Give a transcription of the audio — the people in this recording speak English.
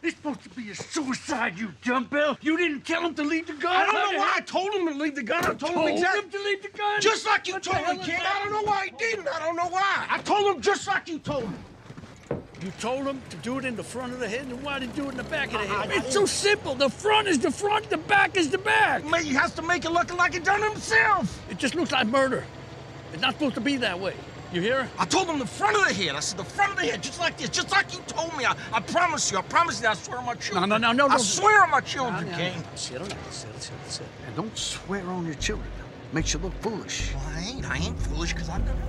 It's supposed to be a suicide, you dumbbell. You didn't tell him to leave the gun. I don't know why I told him to leave the gun. I told, told him exactly. him to leave the gun. Just like you What told hell me, kid. I don't know why he didn't. I don't know why. I told him just like you told me. You told him to do it in the front of the head, and why did you do it in the back of the head? It's so simple. The front is the front, the back is the back. Man, he has to make it look like he done it himself. It just looks like murder. It's not supposed to be that way. You hear? I told him the front of the head. I said the front of the head, just like this, just like you told me. I, I promise you. I promise you. I swear on my children. no, no, no, no. I don't- swear on my children, Now, now, King. now, Sit on it. sit, sit, sit. And don't swear on your children. Makes you look foolish. Well, I ain't. I ain't foolish because I done it.